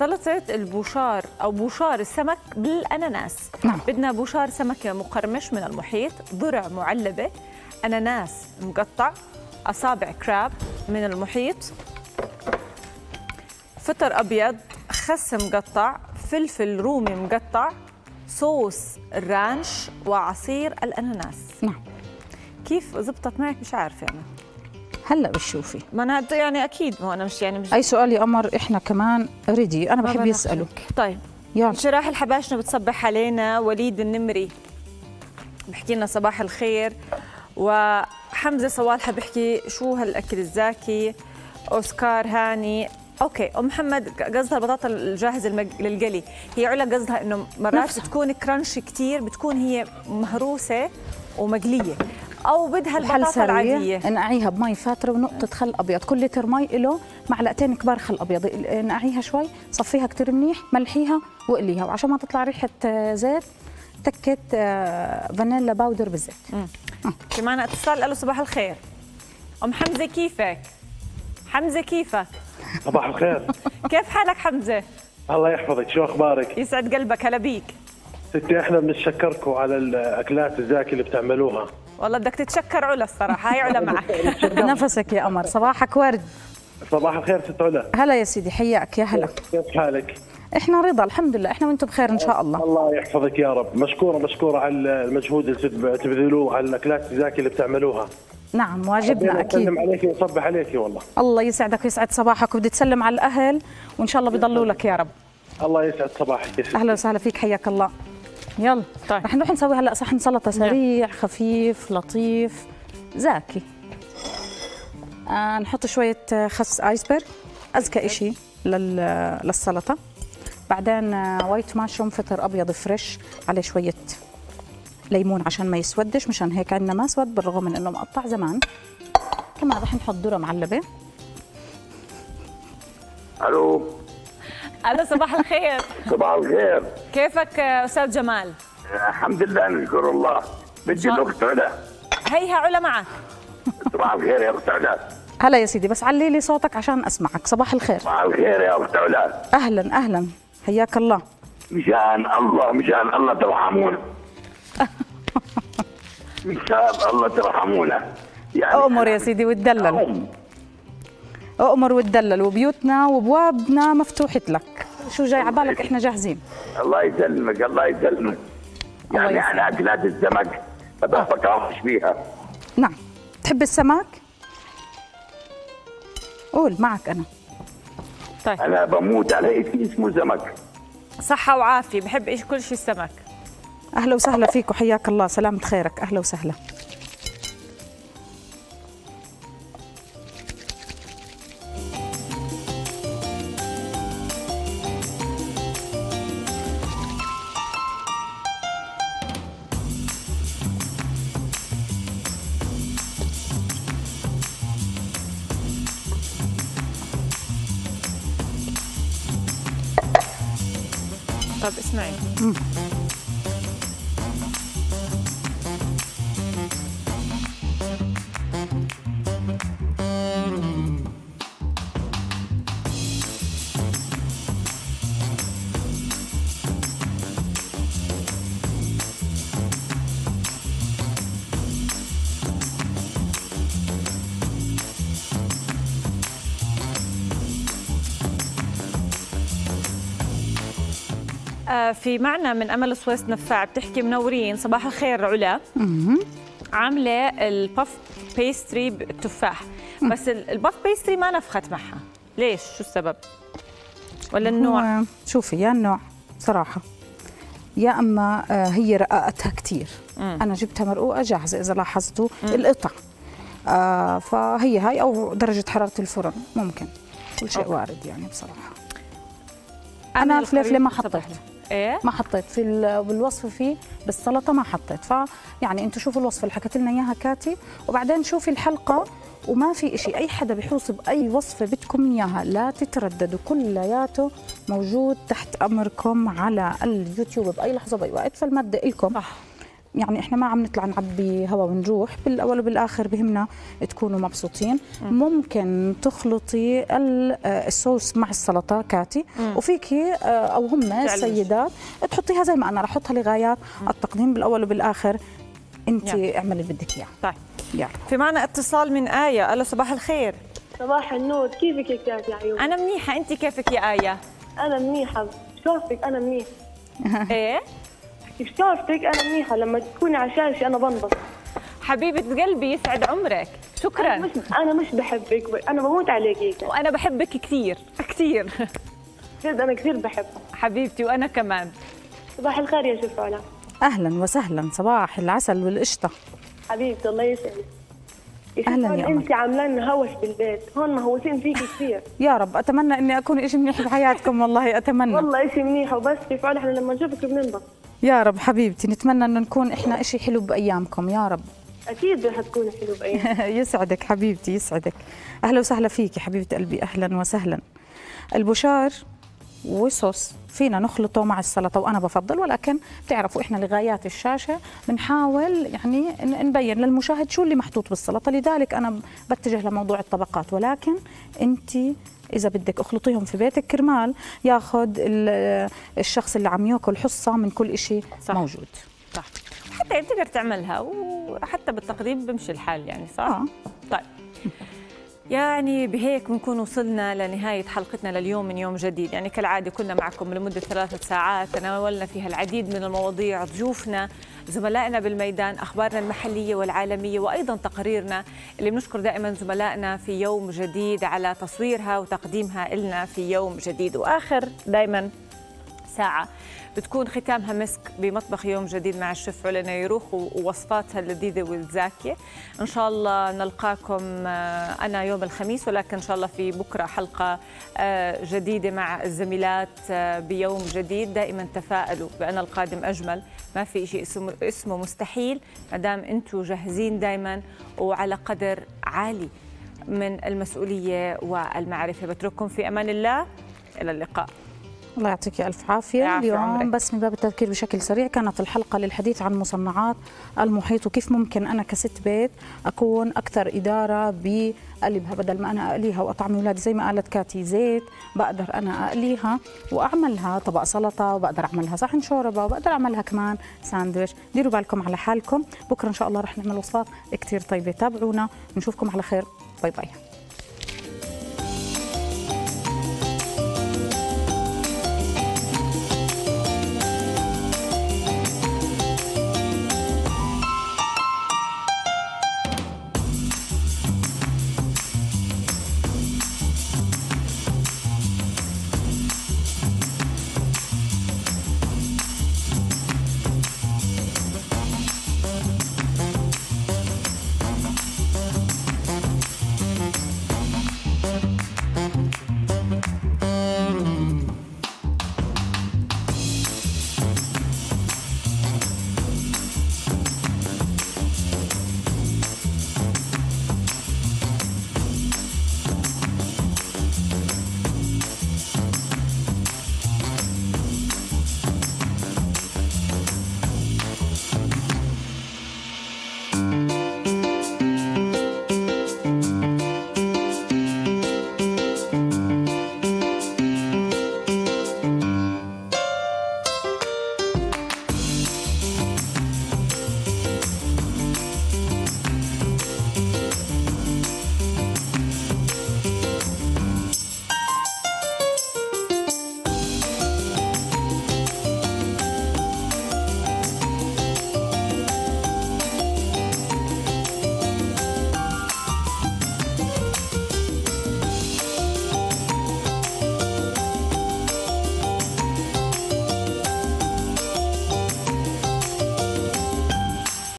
سلطة البوشار أو بوشار السمك بالأناناس. نعم. بدنا بوشار سمكة مقرمش من المحيط ذرة معلبة أناناس مقطع أصابع crab من المحيط فطر أبيض خس مقطع فلفل رومي مقطع صوص ال ranch وعصير الأناناس. نعم. كيف زبطت معك؟ مش عارفة أنا. هلا بتشوفي. ما أنا يعني أكيد ما أنا مش يعني مش أي سؤال يا قمر إحنا كمان ready. أنا بحب. يسالوا طيب. يلا. شراح الحباشنا بتصبح علينا وليد النمري. بحكي لنا صباح الخير. وحمزة صوالحة بحكي شو هالأكل الزاكي. أوسكار هاني. okay. أم محمد قصدها البطاطا الجاهزة المج... للقلي. هي علا قصدها إنه مرات نفسها. بتكون crunch كتير بتكون هي مهروسة ومقلية. أو بدها البطاطا سريع؟ العادية. نقعيها بمي فاترة ونقطة خل أبيض. كل لتر مي له معلقتين كبار خل أبيض. نقعيها شوي صفيها كتير منيح ملحيها وقليها. وعشان ما تطلع ريحة آه، زيت تكت آه، vanilla powder بالزيت. في معنا اتصال ألو صباح الخير. أم حمزة كيفك؟ حمزة كيفك؟ صباح الخير. كيف حالك حمزة؟ الله يحفظك. شو أخبارك؟ يسعد قلبك هلا بيك. ستي إحنا بنشكركم على الأكلات الزاكيه اللي بتعملوها. والله بدك تتشكر علا الصراحة هاي علا معك. نفسك يا قمر. صباحك ورد. صباح الخير ست علا. هلا يا سيدي حياك يا هلا. كيف حالك؟ إحنا رضا الحمد لله. إحنا وأنتم بخير إن شاء الله. الله يحفظك يا رب. مشكورة مشكورة على المجهود اللي تب- تبذلوه على الأكلات الزاكية اللي بتعملوها. نعم واجبنا أكيد. اسلم عليك وصبح عليك والله. الله يسعدك ويسعد صباحك وبدي تسلم على الأهل وإن شاء الله بيضلوا لك يا رب. الله يسعد صباحك. أهلا وسهلا فيك حياك الله. يلا طيب. رح نروح نسوي هلا صحن سلطه سريع خفيف لطيف. زاكي. آه نحط شوية آه، خس iceberg أزكى إشي لل للسلطة. بعدين white mushroom فطر أبيض fresh عليه شوية ليمون عشان ما يسودش مشان هيك عندنا ما سود بالرغم من إنه مقطع زمان. كمان رح نحط ذرة معلبة. ألو. ألو صباح الخير. صباح الخير. كيفك أستاذ جمال؟ الحمد لله نشكر الله. بدي؟ الأخت علا. هيها علا معك. صباح الخير يا أخت علا. هلا يا سيدي بس علي لي صوتك عشان أسمعك. صباح الخير. صباح الخير يا أخت علا. أهلا أهلا. حياك الله. مشان الله مشان الله ترحمونا. مشان الله ترحمونا. يعني أؤمر يا سيدي وتدلل. أم. أؤمر وتدلل وبيوتنا وابوابنا مفتوحة لك. شو جاي على بالك؟ إحنا جاهزين. الله يسلمك الله يسلمك. الله يعني يسلمك. أنا اكلات السمك ما بفكرش فيها. نعم. تحب السمك؟ قول معك أنا. طيب. أنا بموت على شيء اسمه سمك؟ صحة وعافية بحب إيش كل شيء السمك أهلا وسهلا فيك وحياك الله. سلامة خيرك. أهلا وسهلا. Das ist nein. Hm. في معنا من أمل سويس نفاع بتحكي منورين. صباح الخير علا. عاملة ال puff pastry بالتفاح بس ال- ال puff pastry ما نفخت معها. ليش؟ شو السبب؟ ولا النوع؟ شوفي يا النوع صراحة. يا أما آه، هي رققتها كثير أنا جبتها مرقوقة جاهزة إذا لاحظتوا. القطع. آه فهي هاي أو درجة حرارة الفرن ممكن. كل شيء وارد يعني بصراحة. أنا الفلفلة ما القريب حطيت. إيه؟ ما حطيت. في ال- بالوصفه فيه بالسلطة ما حطيت. فيعني أنتم شوفوا الوصفه اللي حكت لنا إياها كاتي. وبعدين شوفي الحلقة وما في إشي. أي حدا بيحوص بأي وصفه بدكم إياها لا تترددوا. كلياته موجود تحت أمركم على اليوتيوب بأي لحظة بأي وقت. فالماده لكم صح. يعني إحنا ما عم نطلع نعبي هوا ونروح بالأول وبالآخر بهمنا تكونوا مبسوطين. ممكن تخلطي ال- آه، الصوص مع السلطة كاتي. وفيكي آه، أو هم السيدات تحطيها زي ما أنا رح أحطها لغايات التقديم بالأول وبالآخر. انت. اعملي اللي بدك إياه. طيب. يلا. في معنا اتصال من آية. ألو صباح الخير. صباح النور. كيفك يا يا عيون؟ أنا منيحة. أنت كيفك يا آية؟ أنا منيحة. شوفتك أنا منيح شوفتك أنا منيحة. لما تكوني على شاشة أنا بنبسط حبيبة قلبي يسعد عمرك. أنا شكرا مش أنا مش بحبك. أنا بموت عليك وأنا بحبك كثير. كثير. جد أنا كثير بحبك. حبيبتي وأنا كمان. صباح الخير يا شيف علا. أهلا وسهلا. صباح العسل والقشطة. حبيبتي الله يسعدك. علا يا. أنت عاملة لنا هوس بالبيت. هون مهوسين فيكي كثير. يا رب. أتمنى إني أكون إشي منيح بحياتكم والله أتمنى. والله إشي منيح. وبس شيف علا إحنا لما نشوفك بننبسط يا رب حبيبتي نتمنى إنه نكون إحنا إشي حلو بأيامكم يا رب. أكيد رح تكوني حلو بايام يسعدك حبيبتي يسعدك. أهلا وسهلا فيكي حبيبة قلبي أهلا وسهلا. البشار وصوص. فينا نخلطه مع السلطة وأنا بفضل ولكن بتعرفوا إحنا لغايات الشاشة بنحاول يعني نبين للمشاهد شو اللي محطوط بالسلطة. لذلك أنا بتجه لموضوع الطبقات. ولكن أنت إذا بدك أخلطيهم في بيتك كرمال ياخذ ال- الشخص اللي عم يأكل حصة من كل شيء. موجود. صح. حتى بتقدر تعملها وحتى بالتقديم بمشي الحال يعني صح؟ آه. طيب. يعني بهيك بنكون وصلنا لنهاية حلقتنا لليوم من يوم جديد. يعني كالعادة كنا معكم لمدة ثلاثة ساعات تناولنا فيها العديد من المواضيع ضيوفنا زملائنا بالميدان أخبارنا المحلية والعالمية وأيضا تقاريرنا. اللي بنشكر دائما زملائنا في يوم جديد على تصويرها وتقديمها لنا في يوم جديد. وآخر دائما ساعة. بتكون ختامها مسك بمطبخ يوم جديد مع الشيف علا نيروخ ووصفاتها اللذيذة والزاكية. إن شاء الله نلقاكم آه، أنا يوم الخميس ولكن إن شاء الله في بكرة حلقة آه، جديدة مع الزميلات آه، بيوم جديد. دائما تفائلوا بأن القادم أجمل. ما في شيء اسمه, اسمه مستحيل. ما دام أنتم جاهزين دائما وعلى قدر عالي من المسؤولية والمعرفة. بترككم في أمان الله. إلى اللقاء. الله يعطيك ألف عافية. اليوم عمرك. بس من باب التذكير بشكل سريع. كانت الحلقة للحديث عن مصنعات المحيط وكيف ممكن أنا كست بيت أكون أكثر إدارة بقلبها. بدل ما أنا أقليها وأطعم أولادي زي ما قالت كاتي زيت بقدر أنا أقليها وأعملها. طبق سلطة وبقدر أعملها صحن شوربة وبقدر أعملها كمان ساندويش. ديروا بالكم على حالكم. بكرة إن شاء الله رح نعمل وصفات كتير طيبة. تابعونا. نشوفكم على خير. باي باي.